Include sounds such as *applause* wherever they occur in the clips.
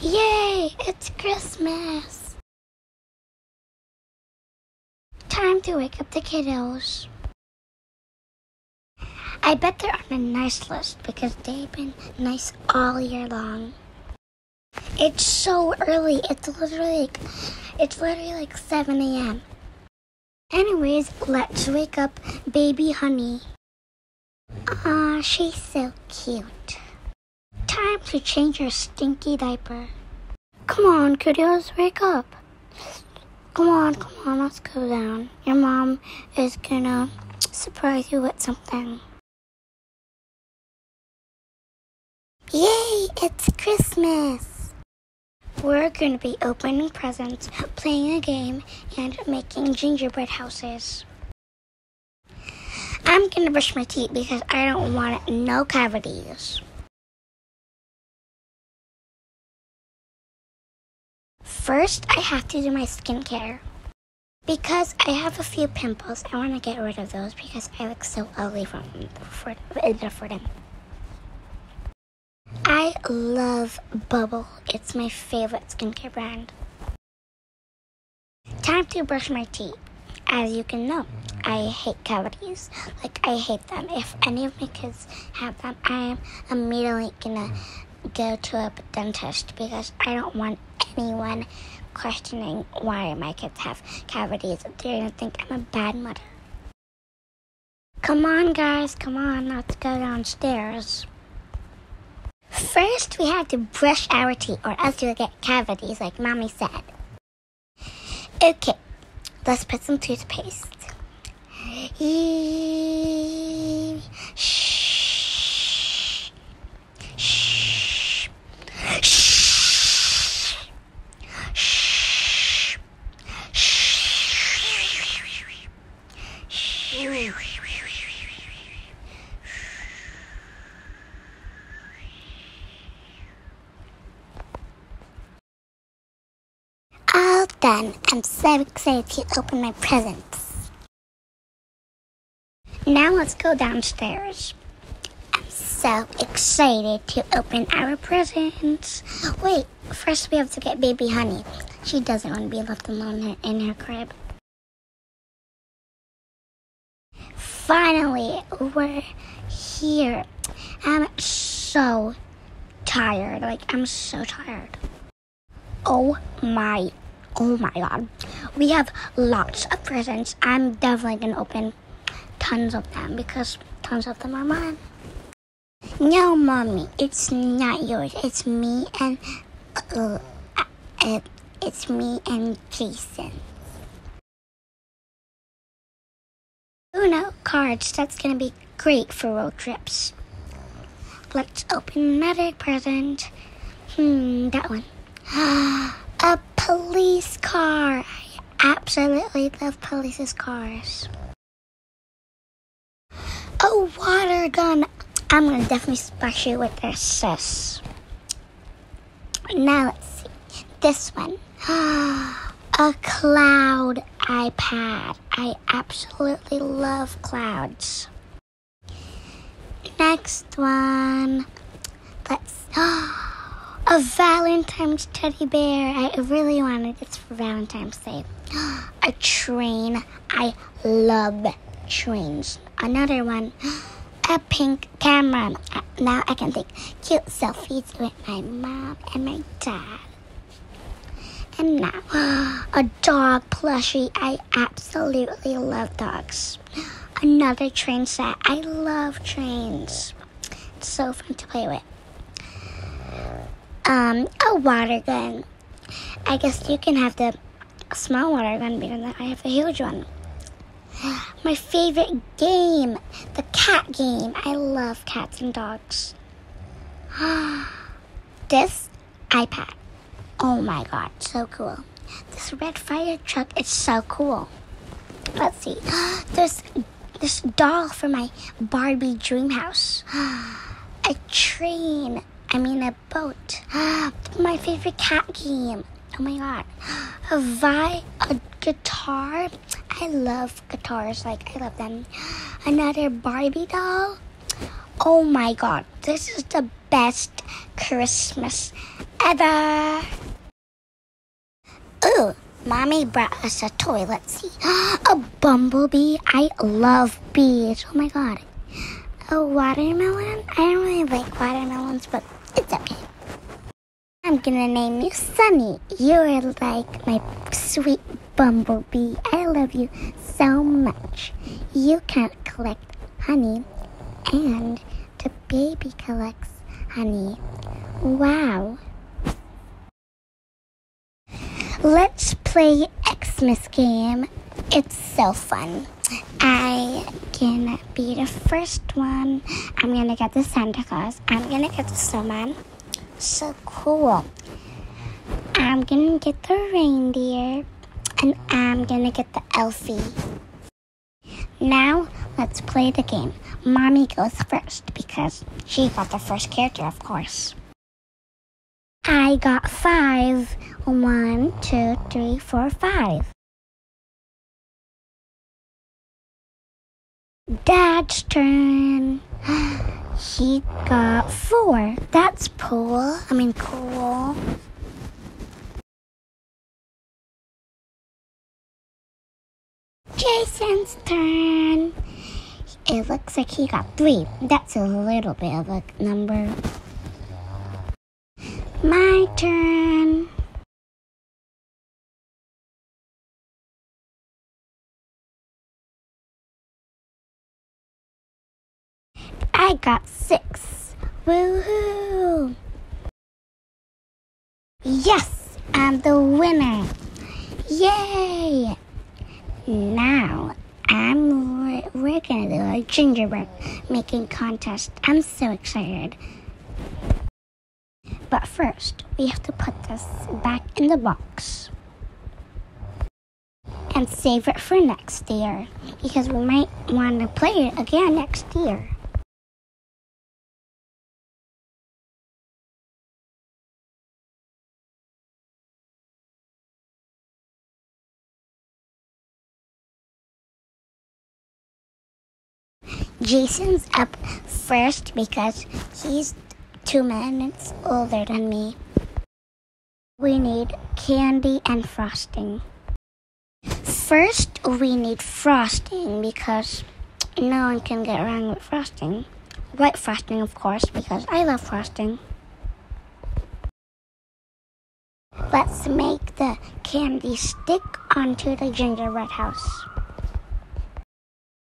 Yay! It's Christmas! Time to wake up the kiddos. I bet they're on a nice list because they've been nice all year long. It's so early. It's literally like, it's literally like 7 a.m. Anyways, let's wake up baby honey. Ah, she's so cute. To change your stinky diaper. Come on, kiddos, wake up. Come on, come on, let's go down. Your mom is gonna surprise you with something. Yay, it's Christmas! We're gonna be opening presents, playing a game, and making gingerbread houses. I'm gonna brush my teeth because I don't want no cavities. First, I have to do my skincare. Because I have a few pimples, I want to get rid of those because I look so ugly from for, for them. I love Bubble. It's my favorite skincare brand. Time to brush my teeth. As you can know, I hate cavities. Like, I hate them. If any of my kids have them, I am immediately gonna go to a dentist because I don't want anyone questioning why my kids have cavities. They're gonna think I'm a bad mother. Come on, guys, come on, let's go downstairs. First, we have to brush our teeth, or else you'll get cavities, like mommy said. Okay, let's put some toothpaste. Shh. All done. I'm so excited to open my presents. Now let's go downstairs. I'm so excited to open our presents. Wait, first we have to get baby honey. She doesn't want to be left alone in her crib. Finally, we're here. I'm so tired. Like, I'm so tired. Oh my, oh my god. We have lots of presents. I'm definitely gonna open tons of them because tons of them are mine. No, mommy, it's not yours. It's me and uh, uh, it's me and Jason. Uno cards. That's gonna be great for road trips. Let's open another present. Hmm, that one. *gasps* A police car. I absolutely love police cars. A water gun. I'm gonna definitely splash you with this, sis. Now let's see. This one. *gasps* A cloud iPad. I absolutely love clouds. Next one. Let's. *gasps* A Valentine's teddy bear. I really wanted this for Valentine's Day. *gasps* A train. I love trains. Another one. *gasps* A pink camera. Now I can take cute selfies with my mom and my dad. And now, *gasps* a dog plushie. I absolutely love dogs. Another train set. I love trains. It's so fun to play with. Um, a water gun. I guess you can have the small water gun because I have a huge one. *gasps* My favorite game, the cat game. I love cats and dogs. *gasps* this iPad. Oh my god, so cool. This red fire truck is so cool. Let's see. *gasps* There's this doll for my Barbie dream house. *gasps* A train. I mean a boat. *gasps* My favorite cat game. Oh my god. A vi a guitar. I love guitars. Like I love them. Another Barbie doll. Oh my god. This is the best Christmas ever. Mommy brought us a toy. Let's see. *gasps* A bumblebee. I love bees. Oh my god. A watermelon. I don't really like watermelons, but it's okay. I'm gonna name you Sunny. You're like my sweet bumblebee. I love you so much. You can't collect honey, and the baby collects honey. Wow. Let's play Xmas game. It's so fun. I can be the first one. I'm gonna get the Santa Claus. I'm gonna get the snowman. So cool. I'm gonna get the reindeer. And I'm gonna get the Elfie. Now, let's play the game. Mommy goes first because she got the first character, of course. I got five. One, two, three, four, five. Dad's turn. *gasps* He got four. That's cool. I mean, cool. Jason's turn. It looks like he got three. That's a little bit of a number. My turn. I got six. Woohoo! Yes, I'm the winner. Yay! Now I'm we're gonna do a gingerbread making contest. I'm so excited. First, we have to put this back in the box and save it for next year because we might want to play it again next year. Jason's up first because he's two minutes older than me. We need candy and frosting. First, we need frosting because no one can get wrong with frosting. White frosting, of course, because I love frosting. Let's make the candy stick onto the gingerbread house.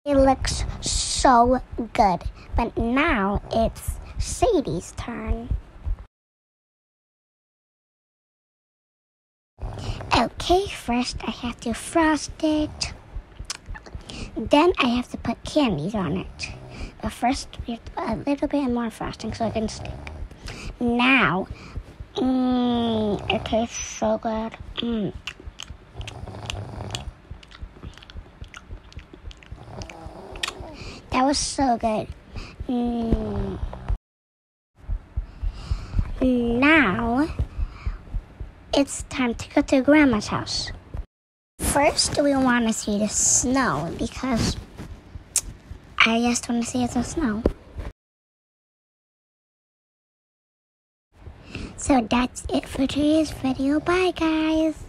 It looks so good. But now it's Sadie's turn. Okay, first I have to frost it. Then I have to put candies on it. But first we have to put a little bit more frosting so it can stick. Now, mmm, it tastes so good. Mmm. That was so good. Mm. Now it's time to go to Grandma's house. First, we want to see the snow because I just want to see the snow. So that's it for today's video. Bye, guys.